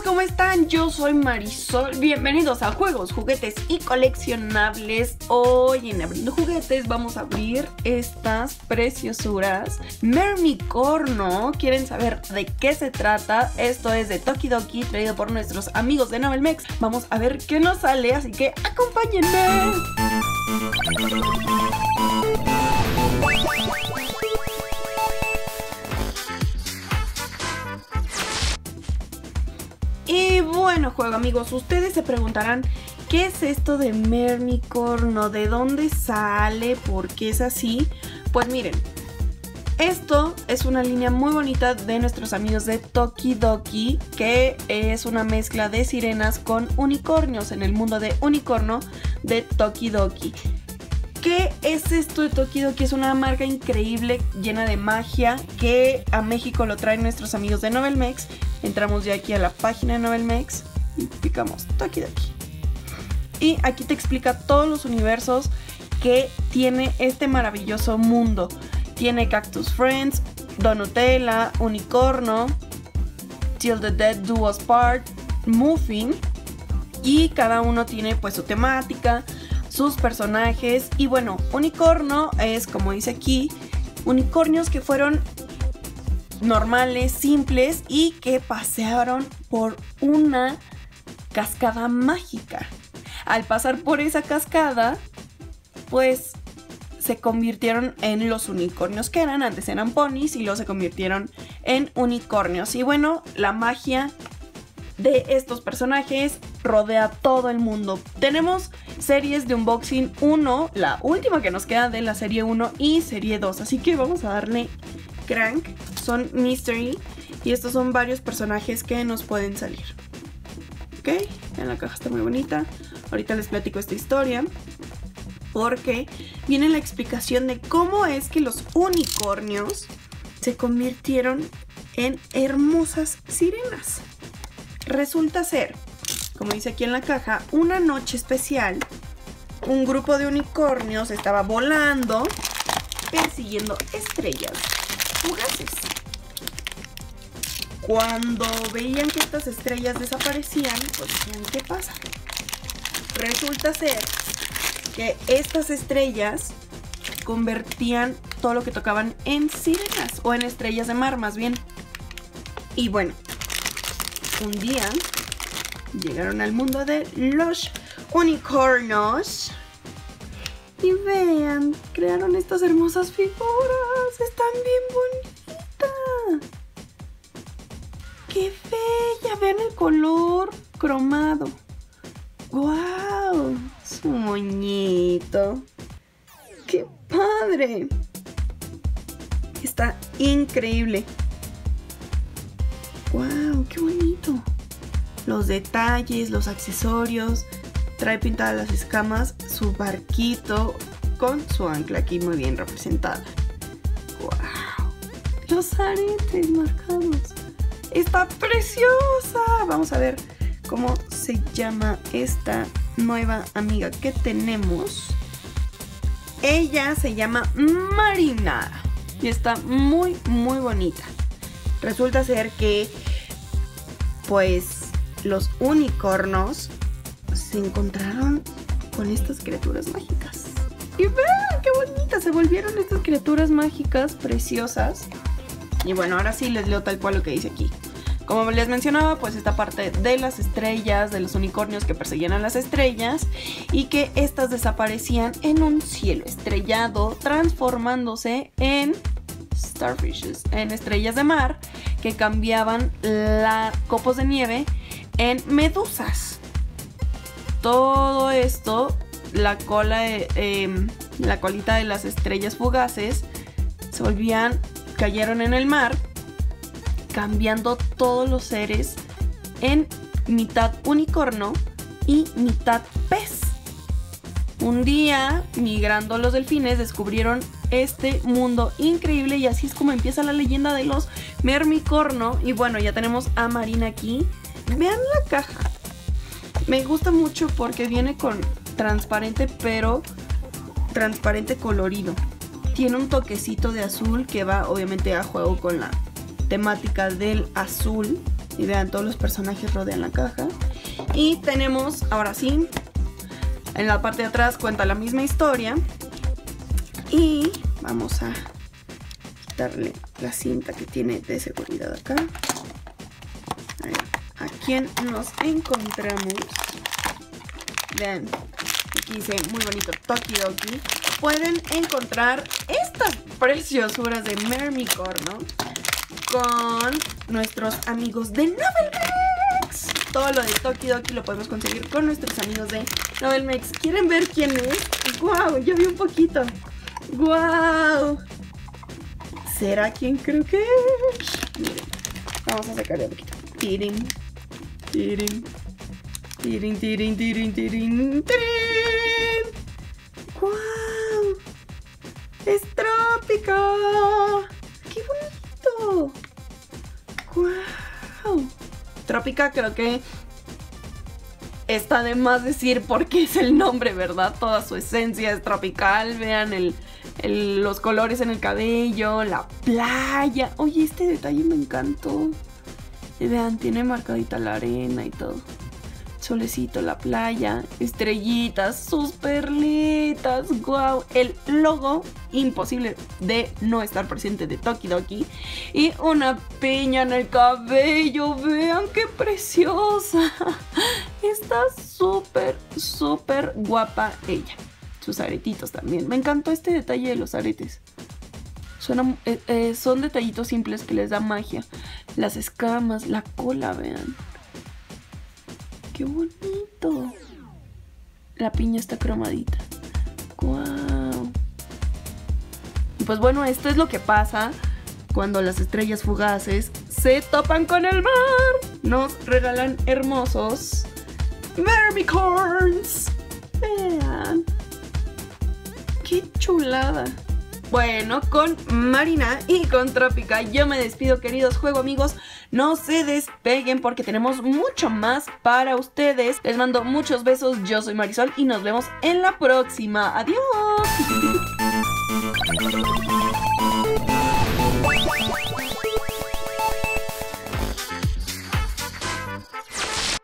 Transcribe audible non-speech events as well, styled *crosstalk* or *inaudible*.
¿cómo están? Yo soy Marisol, bienvenidos a Juegos, Juguetes y Coleccionables. Hoy en Abriendo Juguetes vamos a abrir estas preciosuras. Mermicorno, ¿quieren saber de qué se trata? Esto es de Tokidoki, traído por nuestros amigos de Novelmex Vamos a ver qué nos sale, así que acompáñenme juego amigos, ustedes se preguntarán ¿qué es esto de Mermicorno? ¿De dónde sale? ¿Por qué es así? Pues miren, esto es una línea muy bonita de nuestros amigos de Tokidoki, que es una mezcla de sirenas con unicornios en el mundo de unicornio de Tokidoki. ¿Qué es esto de Tokidoki? Es una marca increíble, llena de magia, que a México lo traen nuestros amigos de Novelmex. Entramos ya aquí a la página de Novelmex y picamos Tokidoki. Y aquí te explica todos los universos que tiene este maravilloso mundo. Tiene Cactus Friends, Donutella, Unicorno, Till the Dead Do Us Part, Muffin. Y cada uno tiene pues su temática, sus personajes. Y bueno, unicornio es, como dice aquí, unicornios que fueron normales, simples y que pasearon por una cascada mágica. Al pasar por esa cascada, pues se convirtieron en los unicornios que eran. Antes eran ponis y luego se convirtieron en unicornios. Y bueno, la magia de estos personajes rodea todo el mundo. Tenemos series de unboxing 1, la última que nos queda de la serie 1 y serie 2. Así que vamos a darle crank. Son mystery y estos son varios personajes que nos pueden salir. Ok, en la caja está muy bonita. Ahorita les platico esta historia. Porque viene la explicación de cómo es que los unicornios se convirtieron en hermosas sirenas. Resulta ser, como dice aquí en la caja, una noche especial. Un grupo de unicornios estaba volando persiguiendo estrellas fugaces. Cuando veían que estas estrellas desaparecían, pues ¿qué pasa? Resulta ser que estas estrellas convertían todo lo que tocaban en sirenas o en estrellas de mar más bien. Y bueno, un día llegaron al mundo de los unicornios. Y vean, crearon estas hermosas figuras. Están bien bonitas. Bella! Vean el color cromado. ¡Wow! Su moñito. ¡Qué padre! Está increíble. ¡Wow! ¡Qué bonito! Los detalles, los accesorios. Trae pintadas las escamas, su barquito con su ancla aquí muy bien representada. ¡Wow! Los aretes marcados. ¡Está preciosa! Vamos a ver cómo se llama esta nueva amiga que tenemos. Ella se llama Marina y está muy muy bonita. Resulta ser que pues los unicornos se encontraron con estas criaturas mágicas. Y vean qué bonitas, se volvieron estas criaturas mágicas preciosas. Y bueno, ahora sí les leo tal cual lo que dice aquí. Como les mencionaba, pues esta parte de las estrellas, de los unicornios que perseguían a las estrellas y que estas desaparecían en un cielo estrellado, transformándose en starfishes, en estrellas de mar que cambiaban la copos de nieve en medusas. Todo esto, la cola, em, la colita de las estrellas fugaces se volvían, cayeron en el mar cambiando todos los seres en mitad unicornio y mitad pez. Un día, migrando los delfines, descubrieron este mundo increíble y así es como empieza la leyenda de los mermicorno. Y bueno, ya tenemos a Marina aquí. Vean la caja. Me gusta mucho porque viene con transparente, pero transparente colorido. Tiene un toquecito de azul que va obviamente a juego con la temática del azul Y vean, todos los personajes rodean la caja. Y tenemos, ahora sí, en la parte de atrás cuenta la misma historia. Y vamos a quitarle la cinta que tiene de seguridad acá. A ver, ¿a quién nos encontramos? Vean, aquí dice muy bonito Toki Doki. Pueden encontrar estas preciosuras de Mermicor, ¿no? Con nuestros amigos de Novelmex. Todo lo de Toki Doki lo podemos conseguir con nuestros amigos de Novelmex. ¿Quieren ver quién es? ¡Guau! Wow, yo vi un poquito. ¡Guau! Wow. ¿Será quién creo que es? Miren, vamos a sacarle un poquito. Tirin, tirin, tirin, tirin, tirin, tirin, tirin. ¡Guau! ¡Es trópica! ¡Qué bonito! ¡Guau! Trópica creo que está de más decir porque es el nombre, ¿verdad? Toda su esencia es tropical. Vean el, los colores en el cabello, la playa. Oye, este detalle me encantó. Y vean, tiene marcadita la arena y todo. Solecito, la playa, estrellitas, sus perlitas, wow, el logo imposible de no estar presente de Toki Doki y una piña en el cabello, vean qué preciosa, *laughs* está súper, súper guapa ella, sus aretitos también, me encantó este detalle de los aretes. Son, eh, eh, son detallitos simples que les da magia. Las escamas, la cola, vean. ¡Qué bonito! La piña está cromadita. ¡Guau! Pues bueno, esto es lo que pasa cuando las estrellas fugaces se topan con el mar. Nos regalan hermosos Vermicorns. Vean. ¡Qué chulada! Bueno, con Marina y con Trópica yo me despido queridos juego amigos. No se despeguen porque tenemos mucho más para ustedes. Les mando muchos besos, yo soy Marisol y nos vemos en la próxima. Adiós.